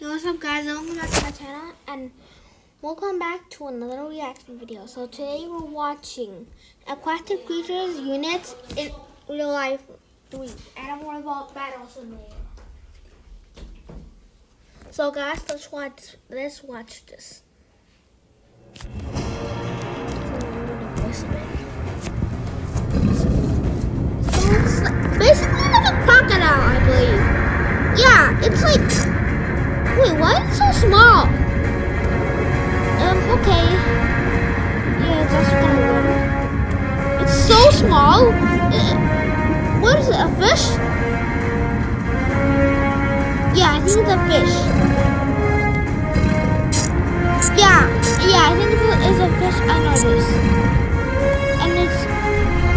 What's up guys, welcome back to my channel and welcome back to another reaction video. So today we're watching Aquatic Creatures Units in Real Life 3 Animal Revolt Battle Simulator. So guys, let's watch let's watch this. So it's basically like a crocodile, I believe. Yeah, it's like Wait, why is it so small? Um, okay. Yeah, it's also kind of little. It's so small. Uh, what is it, a fish? Yeah, I think it's a fish. Yeah, yeah, I think it's a, it's a fish. I know this. And it's,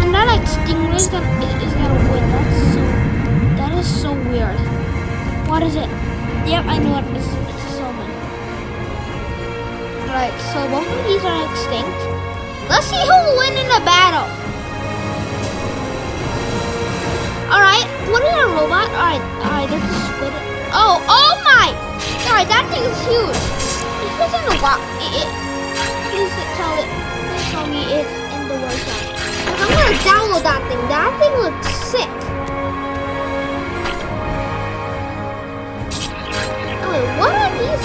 and that like stingray's gonna, is gonna win. That's so, that is so weird. What is it? Yep, I know it. It's, it's a salmon. Right, so both of these are extinct. Let's see who will win in the battle. Alright, what is a robot? Alright, alright, this is squid. Oh, oh my! Alright, that thing is huge. It's in the wild, it, it, please tell it, tell me it's in the workshop. I'm gonna download that thing. That thing looks sick.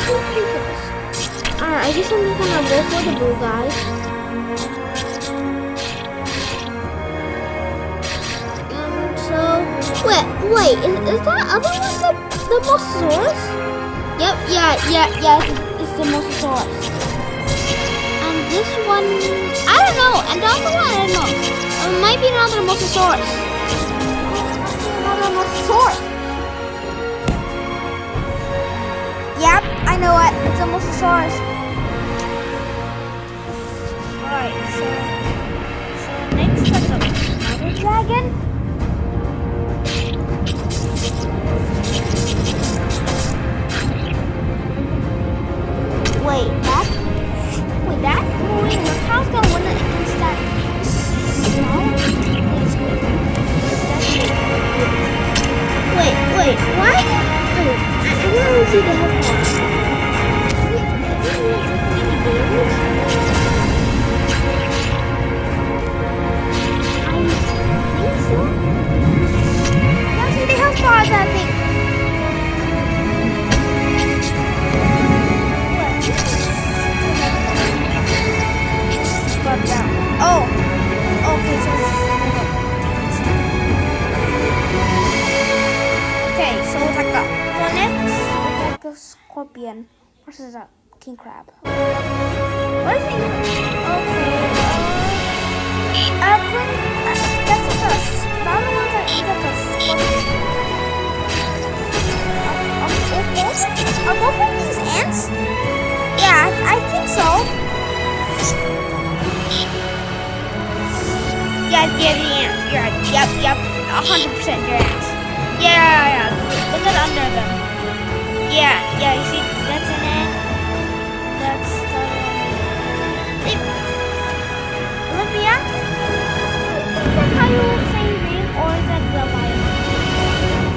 Alright, I guess I'm just gonna go for the blue guys. Um, so, wait, wait, is, is that other one the, the Mosasaurus? Yep, yeah, yeah, yeah, it's, it's the Mosasaurus. And this one, I don't know, and the other one, I don't know. It might be another Mosasaurus. Another Mosasaurus. It's a Mosasaurus. Alright, so, so next up another dragon. Wait, that? Wait, that? Wait, Reptile's gonna win against that small? Wait, wait, why? Wait, I I to see the head Okay, so like a so next like a scorpion versus a king crab. What is it? Okay. Uh, uh, uh, that's a the other one's like, is like a scorpion. Are both, of these ants? Yeah, I, I think so. Yeah, yeah, the ants. You're right. Yep, yep. 100% your ants. Yeah, Yeah, yeah, you see, that's an ant. That's the... Hey, Olympia? That how you say name, or is that the lion?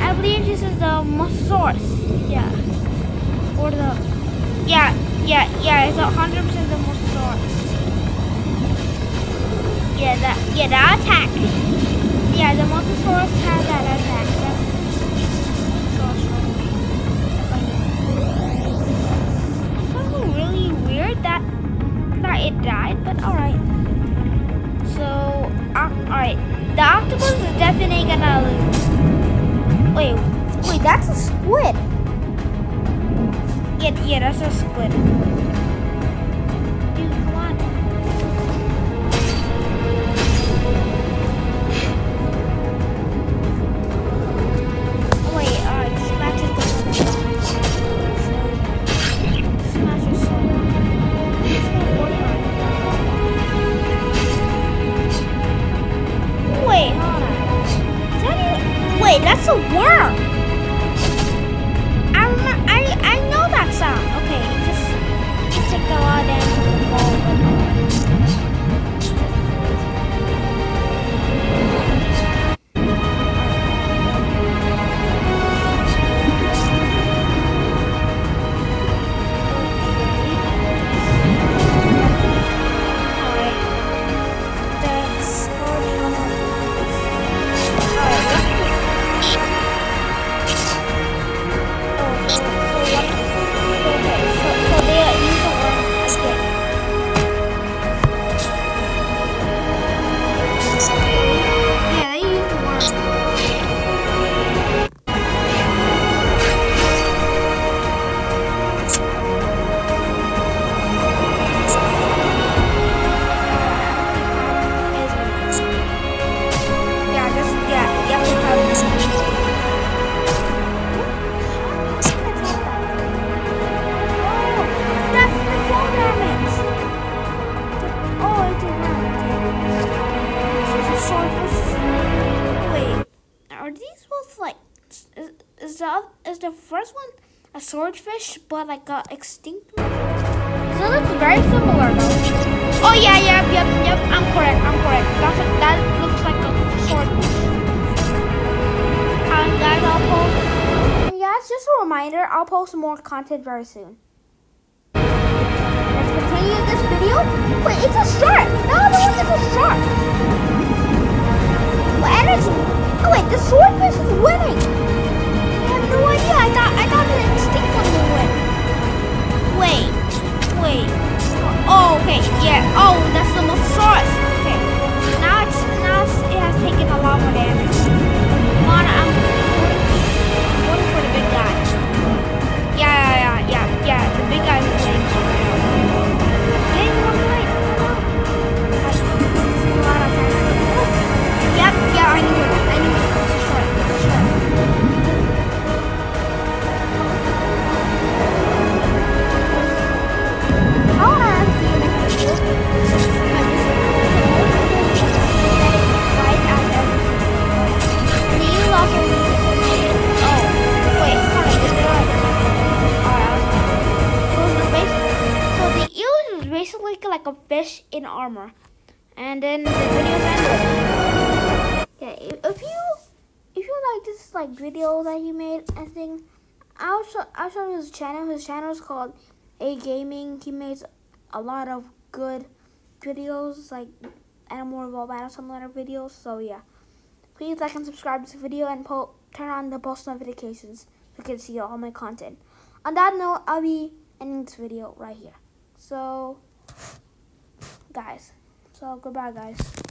I believe this is the Mosasaurus. Yeah. Or the... Yeah, yeah, yeah, it's 100% the Mosasaurus. Yeah, that, yeah, that attack. Yeah, the Mosasaurus has that attack. That's a squid. Yeah, yeah, that's a squid. Dude, come on. Uh, not. Wait. That Wait, that's a worm. are these both like is, is the is the first one a swordfish but like a extinct? So it looks very similar. Oh yeah, yep, yep, yep. I'm correct. I'm correct. That's a, that looks like a swordfish. And guys, I'll post. And yeah, it's just a reminder. I'll post more content very soon. Let's continue this video. Wait, it's a shark. No, the one is a shark. And it's oh wait, the sword. Lot armor. And then the video's ended. Yeah, if you if you like this like video that he made and thing, I'll show I'll show you his channel. His channel is called A Gaming. He makes a lot of good videos like Animal Revolt Battle Simulator videos. So yeah, please like and subscribe to this video and turn on the post notifications so you can see all my content. On that note, I'll be ending this video right here. So, guys, so goodbye, guys.